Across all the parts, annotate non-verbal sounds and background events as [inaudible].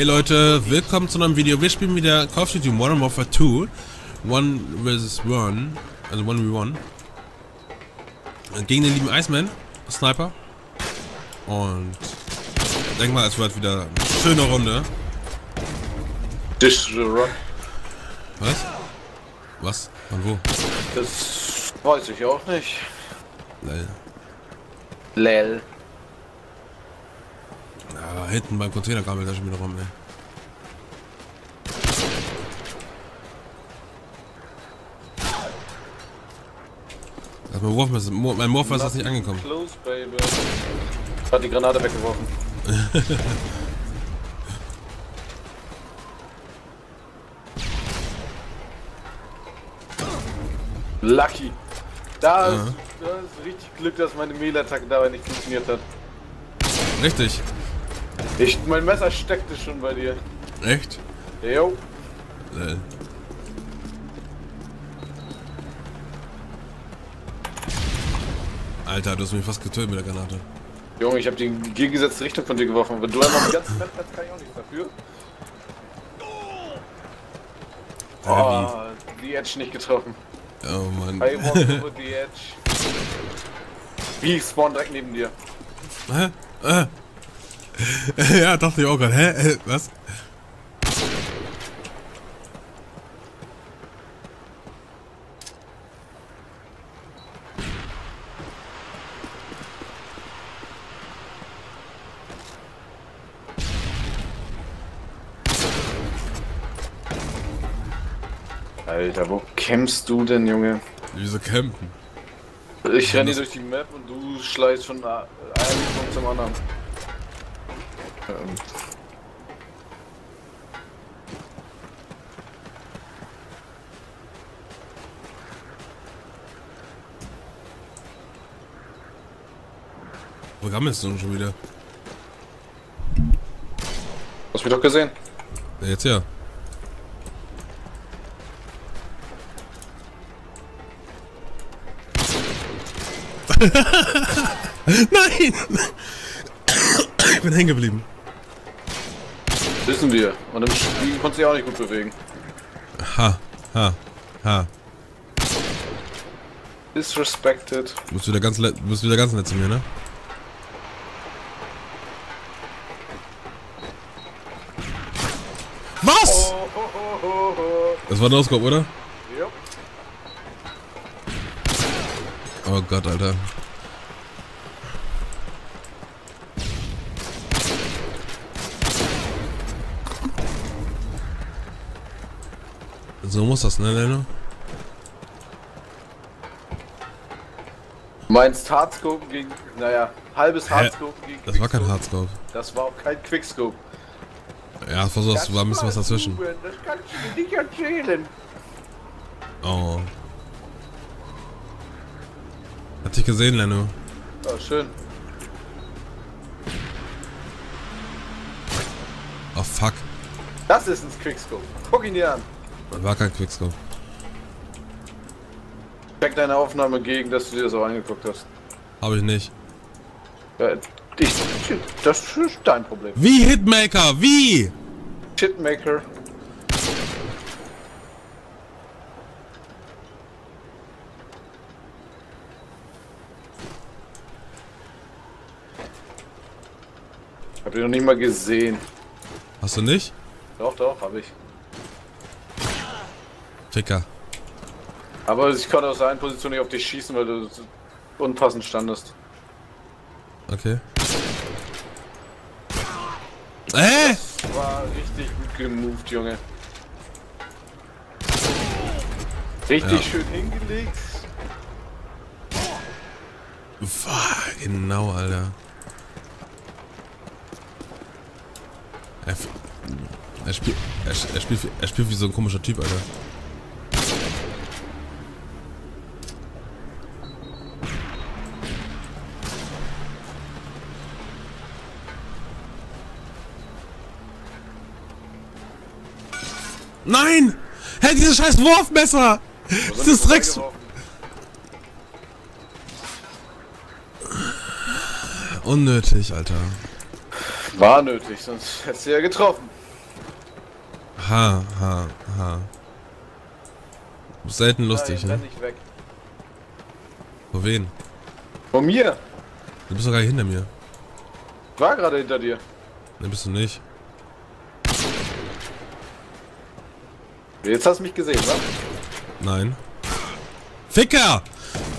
Hey Leute, willkommen zu einem Video. Wir spielen wieder Call of Duty Modern Warfare 2. One vs. One. Also 1v1. Gegen den lieben Iceman. Sniper. Und denk mal, es wird wieder eine schöne Runde. Dish Run. Was? Was? Und wo? Das weiß ich auch nicht. Lel. Lel. Ja, hinten beim Container kam da schon wieder rum, ey. Das mein Wurfmesser, Mo- mein Wurfmesser ist nicht angekommen. Close, baby. Hat die Granate weggeworfen. [laughs] Lucky. Da ist, da ist richtig Glück, dass meine Mehl-Attacke dabei nicht funktioniert hat. Richtig. Ich, mein Messer steckte schon bei dir. Echt? Jo. Lel. Alter, du hast mich fast getötet mit der Granate. Junge, ich habe die gegengesetzte Richtung von dir geworfen. Wenn du einmal die ganze Zeit hast, kann ich auch nichts dafür. Oh, die Edge nicht getroffen. Oh Mann. I walk [laughs] over the edge. Wie ich spawn direkt neben dir. Hä? Äh. [laughs] ja, dachte ich auch gerade. Hä? Was? Alter, wo kämpfst du denn, Junge? Wieso campen? Ich renne hier durch die Map und du schleichst von einer Richtung zum anderen. Ähm. Wo gammelst du denn schon wieder? Hast du mich doch gesehen? Ja, jetzt ja. [laughs] Nein! Ich bin hängen geblieben. Wissen wir. Und im Spiel konntest du dich auch nicht gut bewegen. Ha, ha, ha. Disrespected. Du bist wieder ganz, le- bist wieder ganz nett zu mir, ne? Was? Oh, ho, ho. Das war ein No-Scope, oder? Jupp. Oh Gott, Alter. So muss das, ne, Leno? Meinst Hardscope gegen. Naja, halbes Hä? Hardscope gegen. Das war kein. Hardscope. Das war auch kein Quickscope. Ja, versuch, das war ein bisschen was dazwischen. Das kannst du mir nicht erzählen. Oh. Hat dich gesehen, Leno. Oh, schön. Oh fuck. Das ist ein Quickscope. Guck ihn dir an. War kein Quickscope. Check deine Aufnahme gegen, dass du dir das auch angeguckt hast. Hab ich nicht. Ja, ich, das ist dein Problem. Wie Hitmaker? Wie? Shitmaker. Hab ich noch nicht mal gesehen. Hast du nicht? Doch, doch, hab ich. Ficker. Aber ich konnte aus der einen Position nicht auf dich schießen, weil du unpassend standest. Okay. Äh! War richtig gut gemoved, Junge. Richtig Ja. schön hingelegt. Wow, genau, Alter. Er, er, spielt, er, er, spielt, er spielt wie so ein komischer Typ, Alter. Nein! Hey, dieses scheiß Wurfmesser! Dieses Drecks... Unnötig, Alter. War nötig, sonst hättest du ja getroffen. Ha, ha, ha. Selten lustig, Nein, ne? nicht weg. Vor wen? Von mir! Du bist doch gar nicht hinter mir. Ich war gerade hinter dir. Ne, bist du nicht. Jetzt hast du mich gesehen, wa? Nein. Ficker!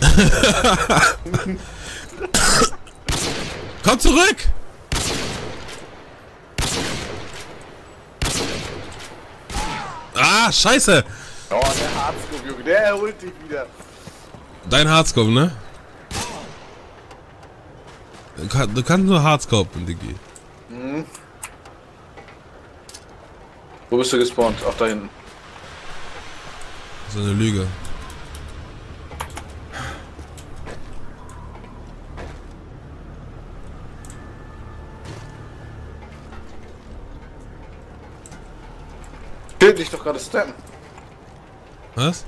[laughs] Komm zurück! Ah, scheiße! Oh, der Harzkopf, Junge, der holt dich wieder. Dein Hardscope, ne? Du kann- Du kannst nur Hardscope, Diggi. Wo bist du gespawnt? Ach, da hinten. So eine Lüge. Will dich doch gerade steppen. Was?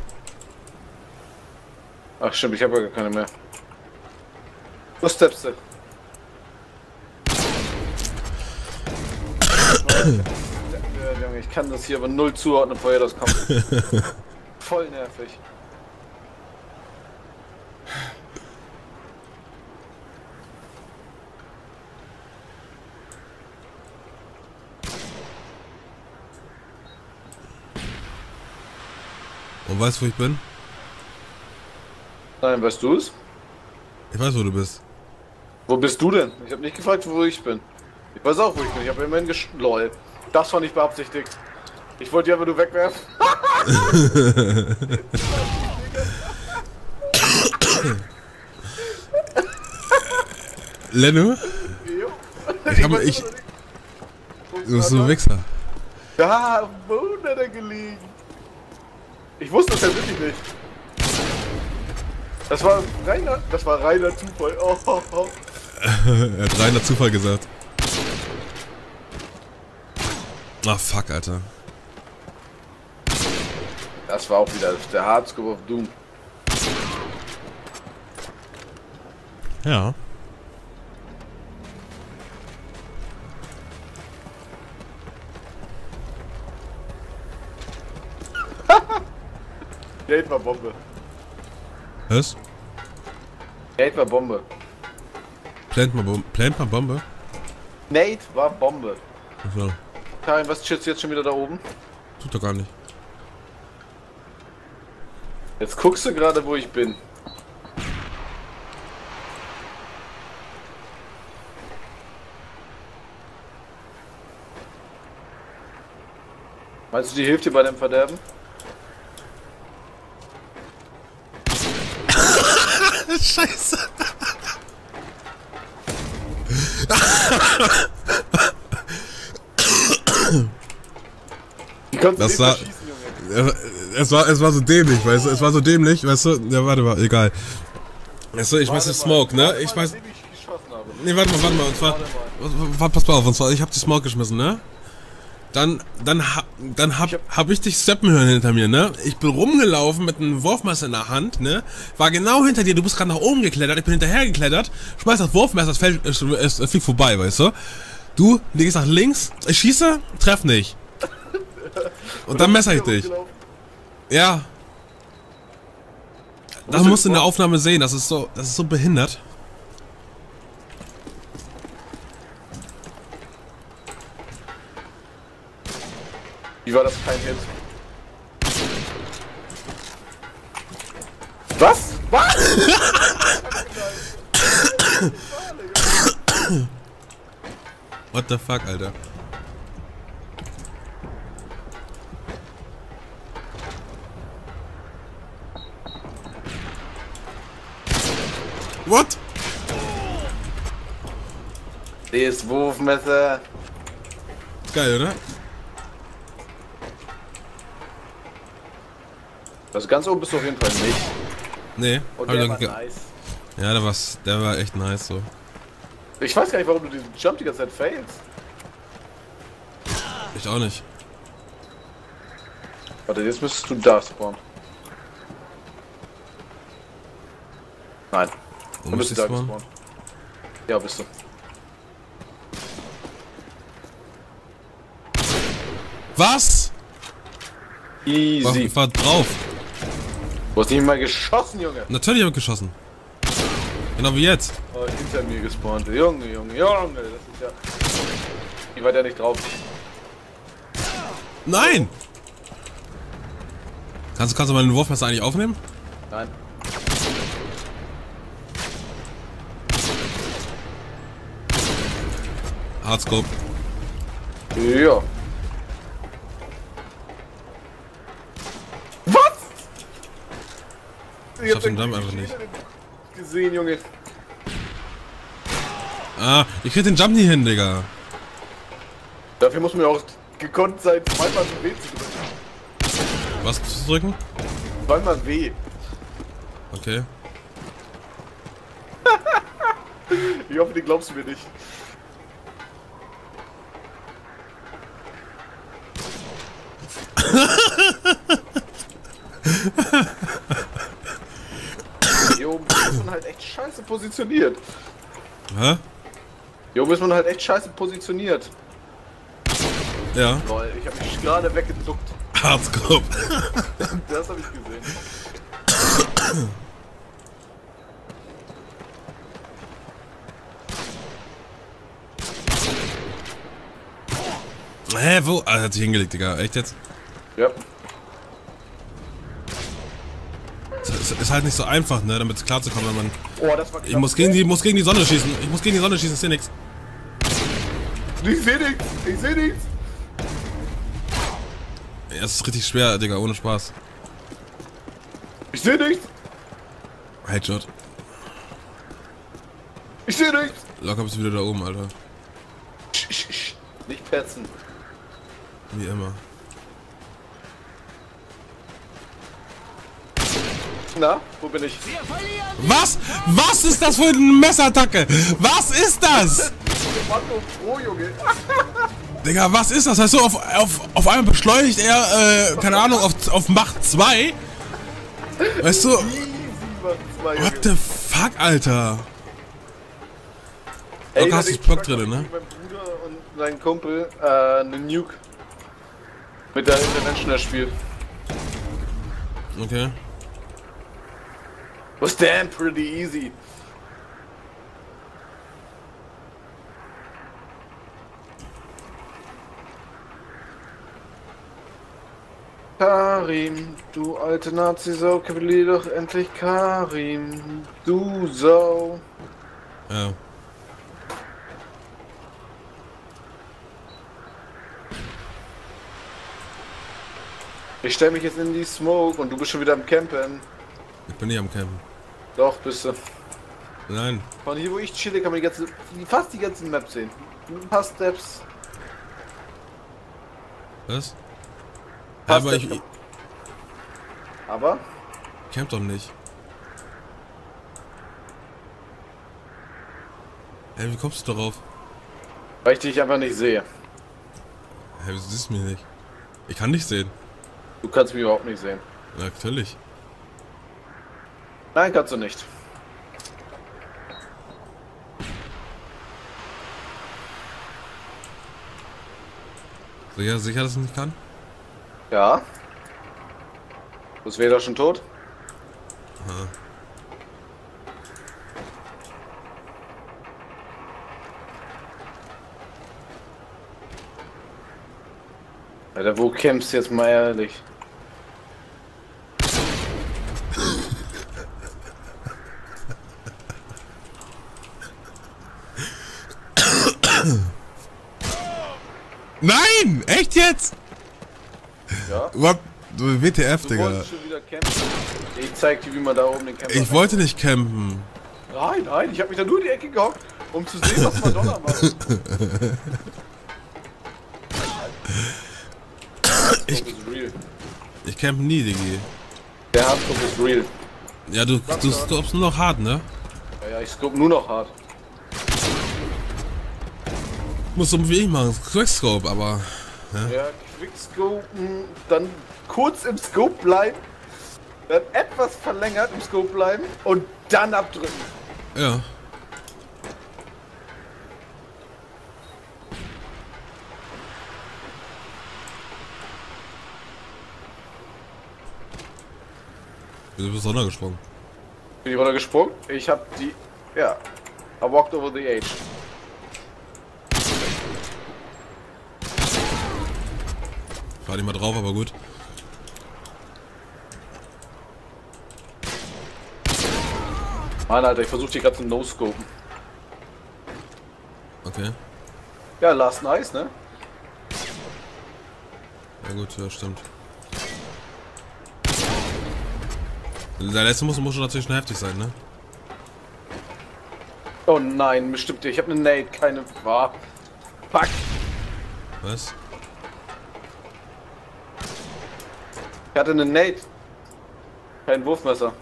Ach stimmt, ich habe ja gar keine mehr. Wo steppst du? Ja, [coughs] Junge, ich kann das hier aber null zuordnen, woher das kommt. [laughs] Voll nervig. Und weißt du, wo ich bin? Nein, weißt du es? Ich weiß, wo du bist. Wo bist du denn? Ich habe nicht gefragt, wo ich bin. Ich weiß auch, wo ich bin. Ich habe immerhin gesch... Lol. Das war nicht beabsichtigt. Ich wollte die einfach nur wegwerfen. Lenno? Ich hab, ich, du bist so ein Wichser. Da, dem Boden hat er gelegen. Ich wusste das ja wirklich nicht. Das war reiner, das war reiner Zufall. Oh, oh, [laughs] oh. er hat reiner Zufall gesagt. Ach, fuck, Alter. Das war auch wieder der Hardscope of Doom. Ja. [laughs] Gate war Bombe. Was? Nate war Bombe. Plant mal, Bom plant mal Bombe? Nate war Bombe. Achso, Karin, was chillst du jetzt schon wieder da oben? tut doch gar nicht. Jetzt guckst du gerade, wo ich bin. Meinst du, die hilft dir bei dem Verderben? [laughs] Scheiße. Die kannst Das du Junge. Es war, es war so dämlich, weißt du? Es war so dämlich, weißt du? Ja, warte mal, egal. Weißt du, ich mal, Smoke, ne? Ich habe. Nee, warte mal, warte mal. Und zwar. Warte, pass mal auf, und zwar, ich hab die Smoke geschmissen, ne? Dann, dann, dann hab, hab ich dich steppen hören hinter mir, ne? Ich bin rumgelaufen mit einem Wurfmesser in der Hand, ne? War genau hinter dir, du bist gerade nach oben geklettert, ich bin hinterher geklettert, schmeiß das Wurfmesser, es, fällt, es, es, es fliegt vorbei, weißt du? Du legst nach links, ich schieße, treff nicht. Und dann messer ich dich. [laughs] Ja. Das musst du in der Aufnahme sehen, das ist so, das ist so behindert. Wie war das kein Hit? Was? Was? What the fuck, Alter. What? Das Wurfmesser. Geil, oder? Also ganz oben bist du auf jeden Fall nicht. Nee. Und hab der war nice. Ja, der, war's, der war echt nice so. Ich weiß gar nicht, warum du diesen Jump die ganze Zeit failst. Ich auch nicht. Warte, jetzt müsstest du da spawnen. Nein, Wo du bist ich da gespawnt. Ja, bist du. Was? Easy. Ich war drauf. Du hast nicht mal geschossen, Junge. Natürlich habe ich geschossen. Genau wie jetzt. Oh, hinter mir gespawnt. Junge, Junge, Junge. Das ist ja... Wie war der nicht drauf? Nein! Kannst, kannst du meinen Wurfmesser eigentlich aufnehmen? Nein. Hardscope. Ja. Was? Ich schaff den Jump einfach nicht. Gesehen, Junge. Ah, ich krieg den Jump nie hin, Digga. Dafür muss man ja auch gekonnt sein, zweimal W zu drücken. Was zu drücken? Zweimal W. Okay. [laughs] Ich hoffe, die glaubst du mir nicht. Hier oben ist man halt echt scheiße positioniert. Hä? Hier oben ist man halt echt scheiße positioniert. Ja. Lol, ich hab mich gerade weggeduckt. Hardscope. [laughs] Das hab ich gesehen. Hä, wo? Ah, er hat sich hingelegt, Digga. Echt jetzt? Ja. Es ist halt nicht so einfach, ne, damit klarzukommen, wenn man. Oh, das war Ich muss gegen die, muss gegen die Sonne schießen. Ich muss gegen die Sonne schießen, ist hier nix. Ich seh nichts! Ich seh nichts! Ja, es ist richtig schwer, Digga, ohne Spaß. Ich seh nichts! Headshot. Ich seh nichts! Locker bist du wieder da oben, Alter. Nicht petzen. Wie immer. Na, wo bin ich? Was? Was ist das für eine Messerattacke? Was ist das? Pro, Junge. [laughs] Digga, was ist das? Heißt so, auf, auf, auf einmal beschleunigt er, äh, keine Ahnung, auf, auf Macht 2? Weißt du, zwei, what the fuck, Alter? Ey, Locker hast ich du's Block drin, ne? Mein Bruder und sein Kumpel äh, eine Nuke. Mit der International Spiel. Okay. Was damn pretty easy. Karim, du alte Nazi-Sau, kapitulier doch endlich Karim, du Sau. Ja. Ich stell mich jetzt in die Smoke und du bist schon wieder am Campen. Ich bin nicht am Campen. Doch, bist du. Nein. Von hier, wo ich chille, kann man die ganze, fast die ganzen Maps sehen. Ein paar Steps. Was? Passt aber das ich, ich Aber camp doch nicht. Hä, wie kommst du darauf? weil ich dich einfach nicht sehe. Hä, du siehst mich nicht. Ich kann dich sehen. Du kannst mich überhaupt nicht sehen. Ja, natürlich. Nein, kannst du nicht. Sicher, sicher, dass ich nicht kann? Ja. Du bist weder schon tot? Aha. Alter, wo kämpfst du jetzt mal ehrlich? Nein! Echt jetzt? Ja? Du WTF, Du Digga. wolltest schon wieder kämpfen. Ich zeig dir, wie man da oben den Kämpfer Ich wollte nicht campen. Nein, nein, ich hab mich da nur in die Ecke gehockt, um zu sehen, was Madonna macht. [laughs] Ich-. Ich campe nie, Diggi. Der Hardscope ist real. Ja, du, du stoppst nur noch hart, ne? Ja, ja, ich scope nur noch hart. Musst so wie ich machen, Quickscope, aber. Ja, Quickscopen, dann kurz im Scope bleiben, dann etwas verlängert im Scope bleiben und dann abdrücken. Ja. Du bist runtergesprungen. Bin ich runtergesprungen? Ich hab die. Ja. I walked over the edge. Fahr nicht mal drauf, aber gut. Mann, Alter, ich versuche die gerade zu no-scopen. Okay. Ja, last nice, ne? Ja gut, ja, stimmt. Der letzte muss, muss schon natürlich schon heftig sein, ne? Oh nein, bestimmt. Ich habe eine Nate, keine. War. Fuck. Was? Ich hatte eine Nate. Kein Wurfmesser.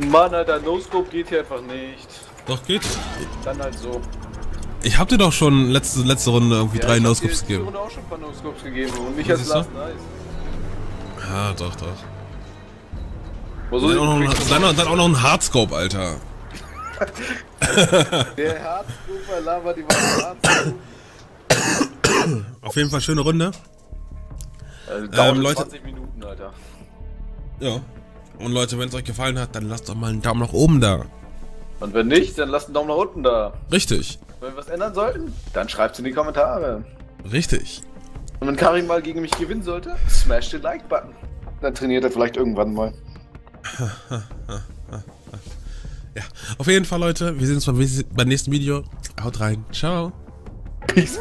Mann, Alter, No-Scope geht hier einfach nicht. Doch, geht. Dann halt so. Ich hab dir doch schon letzte, letzte Runde irgendwie drei ich hab No-Scopes dir gegeben. Runde auch schon ein paar No-Scopes gegeben und Was als Last Nice. Ja, doch, doch. Wo soll Dann auch, noch, ich ein- dann, auch- dann auch noch ein Hardscope, Alter. [laughs] Der Hardscooper labert die waren Hardscope. Auf jeden Fall schöne Runde. Also, dauert Ähm, Leute- 20 Minuten, Alter. Ja. Und Leute, wenn es euch gefallen hat, dann lasst doch mal einen Daumen nach oben da. Und wenn nicht, dann lasst einen Daumen nach unten da. Richtig. Wenn wir was ändern sollten, dann schreibt's in die Kommentare. Richtig. Und wenn Karim mal gegen mich gewinnen sollte, smash den Like-Button. Dann trainiert er vielleicht irgendwann mal. [laughs] Ja. Auf jeden Fall, Leute, wir sehen uns beim, beim nächsten Video. Haut rein. Ciao. Peace.